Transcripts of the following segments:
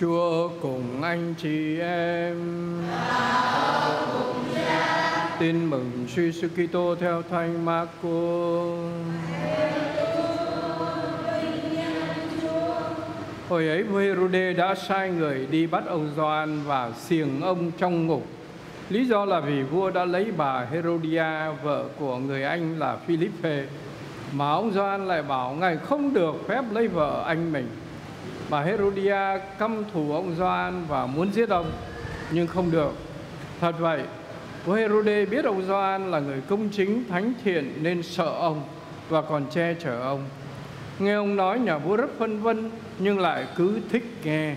Chúa cùng anh chị em. Tin mừng Chúa Giêsu Kitô theo Thánh Marco. Hồi ấy vua Herode đã sai người đi bắt ông Gioan và xiềng ông trong ngục. Lý do là vì vua đã lấy bà Herodia, vợ của người anh là Philippe, mà ông Gioan lại bảo ngài không được phép lấy vợ anh mình mà Herodia căm thù ông Gioan và muốn giết ông, nhưng không được. Thật vậy, vua Herode biết ông Gioan là người công chính, thánh thiện nên sợ ông và còn che chở ông. Nghe ông nói nhà vua rất phân vân nhưng lại cứ thích nghe.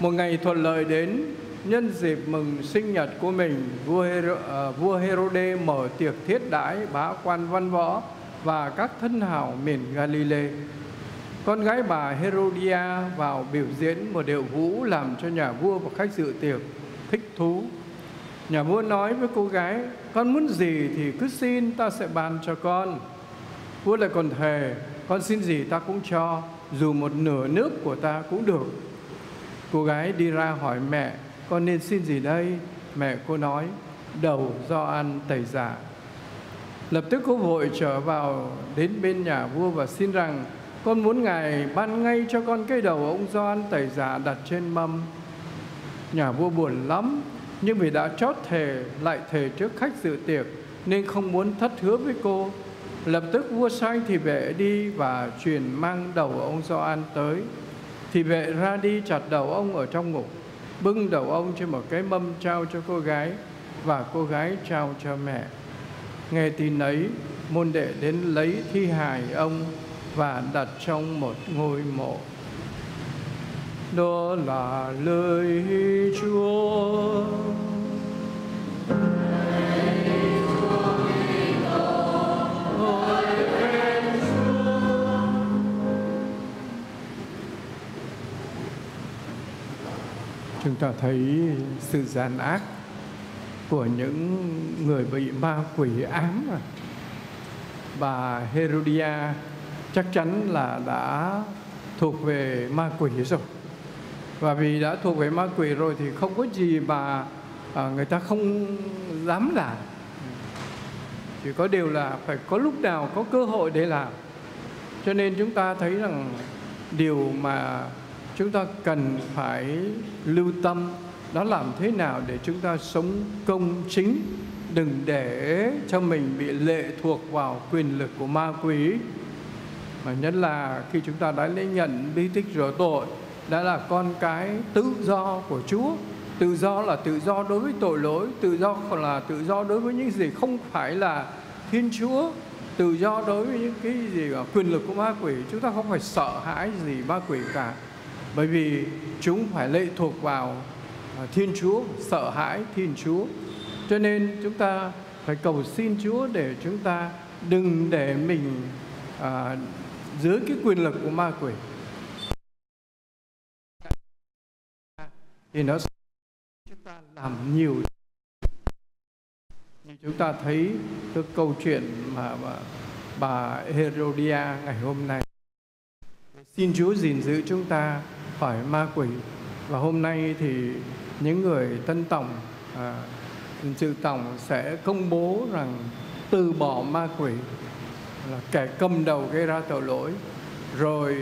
Một ngày thuận lợi đến, nhân dịp mừng sinh nhật của mình, vua, Hero, uh, ờ, vua Herode mở tiệc thiết đãi bá quan văn võ và các thân hào miền Galilee. Con gái bà Herodia vào biểu diễn một điệu vũ làm cho nhà vua và khách dự tiệc thích thú. Nhà vua nói với cô gái, con muốn gì thì cứ xin ta sẽ ban cho con. Vua lại còn thề, con xin gì ta cũng cho, dù một nửa nước của ta cũng được. Cô gái đi ra hỏi mẹ, con nên xin gì đây? Mẹ cô nói, đầu do ăn tẩy giả. Lập tức cô vội trở vào đến bên nhà vua và xin rằng con muốn ngài ban ngay cho con cái đầu ông Gioan tẩy giả đặt trên mâm. Nhà vua buồn lắm, nhưng vì đã chót thề lại thề trước khách dự tiệc nên không muốn thất hứa với cô. Lập tức vua sai thì vệ đi và truyền mang đầu ông Gioan tới. Thì vệ ra đi chặt đầu ông ở trong ngục, bưng đầu ông trên một cái mâm trao cho cô gái và cô gái trao cho mẹ. Nghe tin ấy, môn đệ đến lấy thi hài ông và đặt trong một ngôi mộ. Đó là lời Chúa. Chúng ta thấy sự gian ác của những người bị ma quỷ ám và Bà Herodia chắc chắn là đã thuộc về ma quỷ rồi. Và vì đã thuộc về ma quỷ rồi thì không có gì mà à, người ta không dám làm. Chỉ có điều là phải có lúc nào có cơ hội để làm. Cho nên chúng ta thấy rằng điều mà chúng ta cần phải lưu tâm đó làm thế nào để chúng ta sống công chính đừng để cho mình bị lệ thuộc vào quyền lực của ma quỷ mà nhất là khi chúng ta đã lấy nhận bí tích rửa tội đã là con cái tự do của Chúa. Tự do là tự do đối với tội lỗi tự do còn là tự do đối với những gì không phải là Thiên Chúa. Tự do đối với những cái gì quyền lực của ma quỷ. Chúng ta không phải sợ hãi gì ma quỷ cả. Bởi vì chúng phải lệ thuộc vào à, Thiên Chúa sợ hãi Thiên Chúa. Cho nên chúng ta phải cầu xin Chúa để chúng ta đừng để mình à, dưới cái quyền lực của ma quỷ. Thì nó sẽ chúng ta làm nhiều. Như chúng ta thấy cái câu chuyện mà, mà bà Herodia ngày hôm nay. Xin Chúa gìn giữ chúng ta khỏi ma quỷ. Và hôm nay thì những người tân tổng à, sự tổng sẽ công bố rằng từ bỏ ma quỷ là kẻ cầm đầu gây ra tội lỗi. Rồi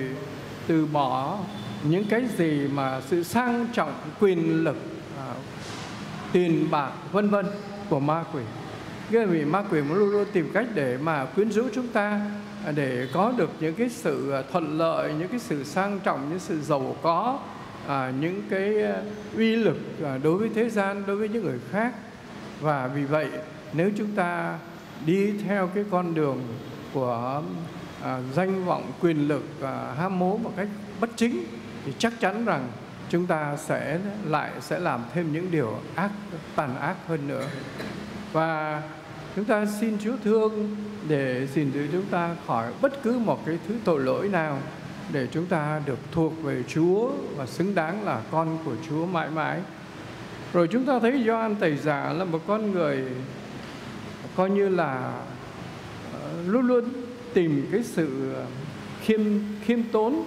từ bỏ những cái gì mà sự sang trọng quyền lực à, tiền bạc vân vân của ma quỷ. Cái vì ma quỷ muốn luôn luôn tìm cách để mà quyến rũ chúng ta à, để có được những cái sự à, thuận lợi những cái sự sang trọng những sự giàu có à, những cái à, uy lực à, đối với thế gian đối với những người khác. Và vì vậy nếu chúng ta đi theo cái con đường của à, danh vọng quyền lực à, ham muốn một cách bất chính thì chắc chắn rằng chúng ta sẽ lại sẽ làm thêm những điều ác tàn ác hơn nữa và chúng ta xin Chúa thương để gìn giữ chúng ta khỏi bất cứ một cái thứ tội lỗi nào để chúng ta được thuộc về Chúa và xứng đáng là con của Chúa mãi mãi. Rồi chúng ta thấy Gioan Tẩy Giả là một con người coi như là luôn luôn tìm cái sự ờ, khiêm khiêm tốn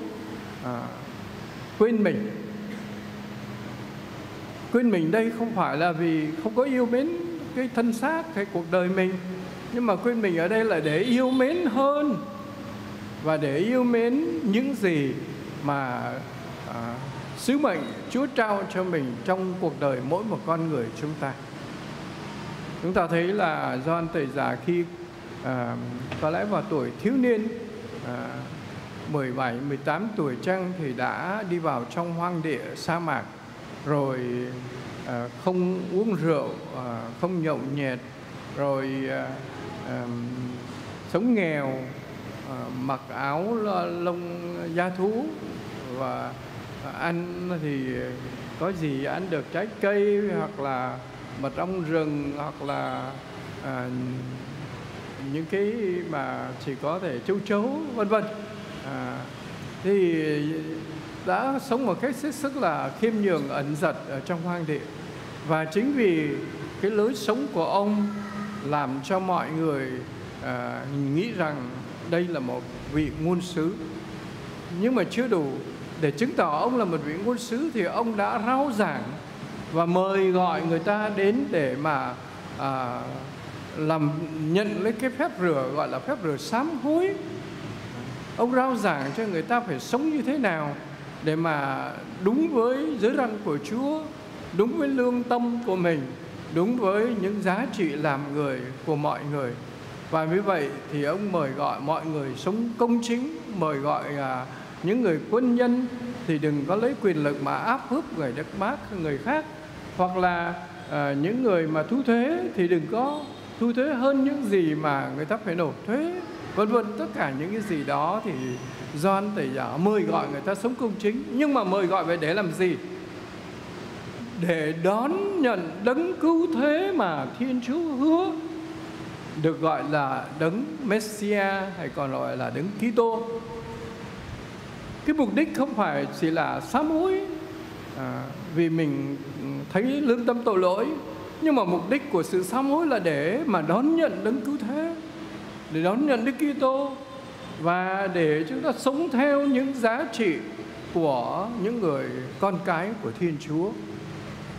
à, quên mình quên mình đây không phải là vì không có yêu mến cái thân xác hay cuộc đời mình nhưng mà quên mình ở đây là để yêu mến hơn và để yêu mến những gì mà à, sứ mệnh Chúa trao cho mình trong cuộc đời mỗi một con người chúng ta. Chúng ta thấy là Gioan Tẩy Giả khi à, có lẽ vào tuổi thiếu niên à, 17, 18 tuổi chăng thì đã đi vào trong hoang địa sa mạc rồi à, không uống rượu, à, không nhậu nhẹt, rồi à, à, sống nghèo, à, mặc áo lông da thú và ăn thì có gì ăn được trái cây hoặc là mật ong rừng hoặc là à, những cái mà chỉ có thể châu chấu vân vân. À, thì đã sống một cách hết sức là khiêm nhường ẩn giật ở trong hoang địa. Và chính vì cái lối sống của ông làm cho mọi người à, nghĩ rằng đây là một vị ngôn sứ. Nhưng mà chưa đủ để chứng tỏ ông là một vị ngôn sứ thì ông đã rao giảng và mời gọi người ta đến để mà à, làm nhận lấy cái phép rửa gọi là phép rửa sám hối. Ông rao giảng cho người ta phải sống như thế nào để mà đúng với giới răn của Chúa đúng với lương tâm của mình đúng với những giá trị làm người của mọi người. Và vì vậy thì ông mời gọi mọi người sống công chính mời gọi à, những người quân nhân thì đừng có lấy quyền lực mà áp bức người đất mát người khác. Hoặc là à, những người mà thu thuế thì đừng có thu thuế hơn những gì mà người ta phải nộp thuế vân vân. Tất cả những cái gì đó thì Doan Tẩy Giả mời gọi người ta sống công chính nhưng mà mời gọi về để làm gì? Để đón nhận đấng cứu thế mà Thiên Chúa hứa được gọi là đấng Messia hay còn gọi là đấng Kitô. Cái mục đích không phải chỉ là sám hối à, vì mình ừ, thấy lương tâm tội lỗi nhưng mà mục đích của sự sám hối là để mà đón nhận đấng cứu thế, để đón nhận Đức Kitô và để chúng ta sống theo những giá trị của những người con cái của Thiên Chúa.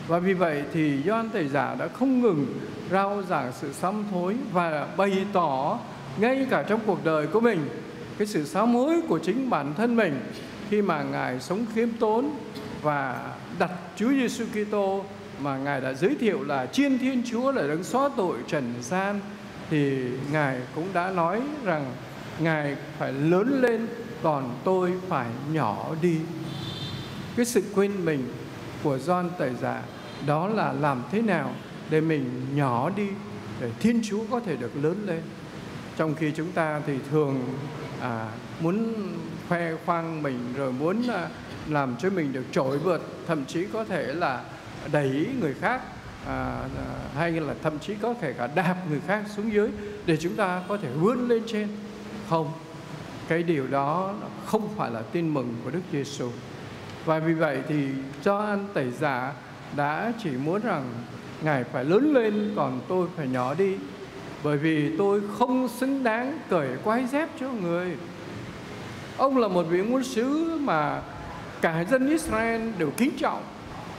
Và vì vậy thì Gioan Tẩy Giả đã không ngừng rao giảng sự sám hối và bày tỏ ngay cả trong cuộc đời của mình cái sự sám hối của chính bản thân mình khi mà ngài sống khiêm tốn và đặt Chúa Giêsu Kitô mà ngài đã giới thiệu là chiên Thiên Chúa là đấng xóa tội trần gian thì ngài cũng đã nói rằng ngài phải lớn lên còn tôi phải nhỏ đi. Cái sự quên mình của John Tẩy Giả đó là làm thế nào để mình nhỏ đi để Thiên Chúa có thể được lớn lên. Trong khi chúng ta thì thường à, muốn khoe khoang mình rồi muốn à, làm cho mình được trội vượt thậm chí có thể là đẩy người khác à, à, hay là thậm chí có thể cả đạp người khác xuống dưới để chúng ta có thể vươn lên trên. Không cái điều đó không phải là tin mừng của Đức Giêsu và vì vậy thì cho ăn tẩy giả đã chỉ muốn rằng ngài phải lớn lên còn tôi phải nhỏ đi. Bởi vì tôi không xứng đáng cởi quái dép cho người. Ông là một vị ngôn sứ mà cả dân Israel đều kính trọng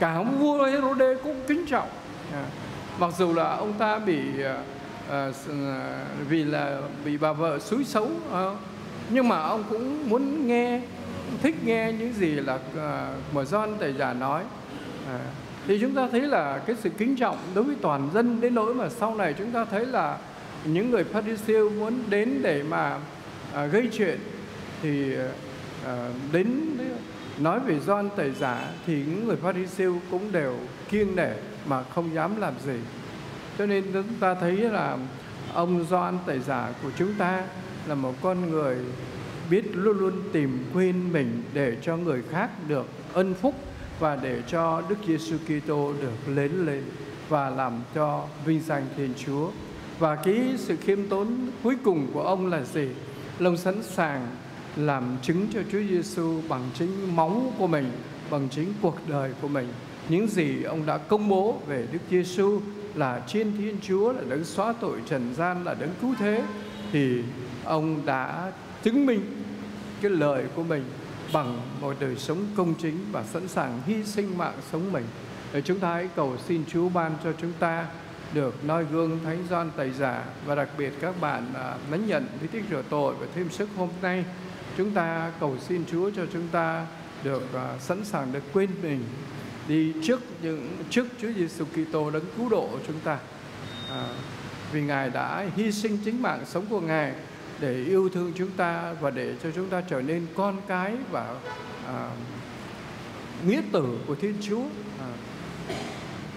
cả ông vua Herode cũng kính trọng. À, mặc dù là ông ta bị à, à, à, vì là bị bà vợ xúi xấu à, nhưng mà ông cũng muốn nghe thích nghe những gì là à, mở John thầy giả nói. À, thì chúng ta thấy là cái sự kính trọng đối với toàn dân đến nỗi mà sau này chúng ta thấy là những người Pharisee muốn đến để mà à, gây chuyện thì à, à đến nói về Gioan tẩy giả thì những người Pharisee cũng đều kiêng nể mà không dám làm gì. Cho nên chúng ta thấy là ông Gioan tẩy giả của chúng ta là một con người biết luôn luôn tìm quên mình để cho người khác được ân phúc và để cho Đức Giêsu Kitô được lớn lên và làm cho vinh danh Thiên Chúa. Và cái sự khiêm tốn cuối cùng của ông là gì? Lòng sẵn sàng làm chứng cho Chúa Giêsu bằng chính máu của mình, bằng chính cuộc đời của mình. Những gì ông đã công bố về Đức Giêsu là trên Thiên Chúa là đấng xóa tội trần gian là đấng cứu thế thì ông đã chứng minh cái lời của mình bằng một đời sống công chính và sẵn sàng hy sinh mạng sống mình để chúng ta hãy cầu xin Chúa ban cho chúng ta được noi gương thánh Gioan tẩy giả và đặc biệt các bạn à, lãnh nhận bí tích rửa tội và thêm sức hôm nay chúng ta cầu xin Chúa cho chúng ta được uh, sẵn sàng được quên mình đi trước những trước Chúa Giêsu Kitô đấng cứu độ chúng ta. À, vì Ngài đã hy sinh chính mạng sống của Ngài để yêu thương chúng ta và để cho chúng ta trở nên con cái và à, nghĩa tử của Thiên Chúa à,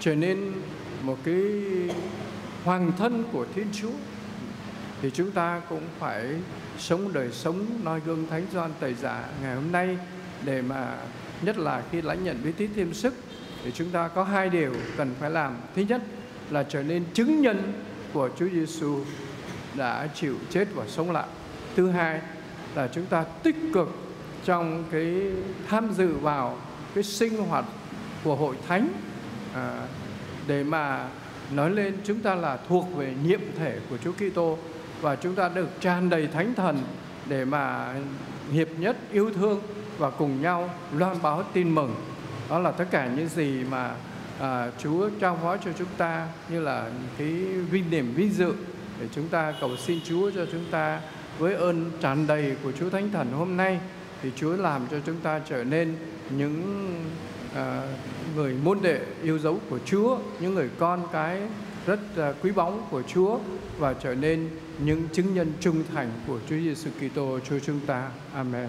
trở nên một cái hoàng thân của Thiên Chúa thì chúng ta cũng phải sống đời sống noi gương thánh doan tẩy giả ngày hôm nay để mà nhất là khi lãnh nhận bí tích thêm sức thì chúng ta có hai điều cần phải làm. Thứ nhất là trở nên chứng nhân của Chúa Giêsu đã chịu chết và sống lại. Thứ hai là chúng ta tích cực trong cái tham dự vào cái sinh hoạt của hội thánh à, để mà nói lên chúng ta là thuộc về nhiệm thể của Chúa Kitô và chúng ta được tràn đầy thánh thần để mà hiệp nhất yêu thương và cùng nhau loan báo tin mừng. Đó là tất cả những gì mà à, Chúa trao phó cho chúng ta như là cái vinh điểm vinh dự. Để chúng ta cầu xin Chúa cho chúng ta với ơn tràn đầy của Chúa Thánh Thần hôm nay. Thì Chúa làm cho chúng ta trở nên những à, người môn đệ yêu dấu của Chúa, những người con cái rất à, quý báu của Chúa và trở nên những chứng nhân trung thành của Chúa Giêsu Kitô cho chúng ta. Amen.